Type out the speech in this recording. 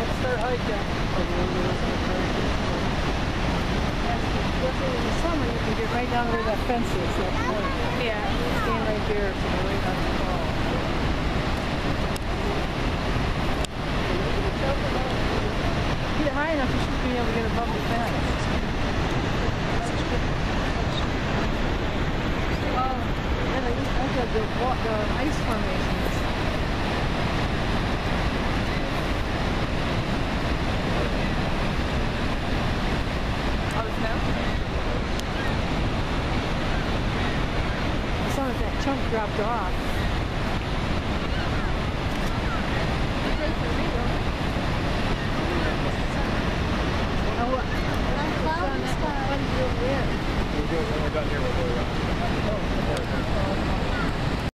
let's start hiking. In the summer, you can get right down where that fence is, that. Yeah. Stand right there, the wall. Get high enough, you should be able to get above the fence. Oh, and I the, the ice formations. The snow? As long that chunk dropped off. Oh, what? Cloudy It's on that sky. one little. We'll do it when we're done here. We'll go around.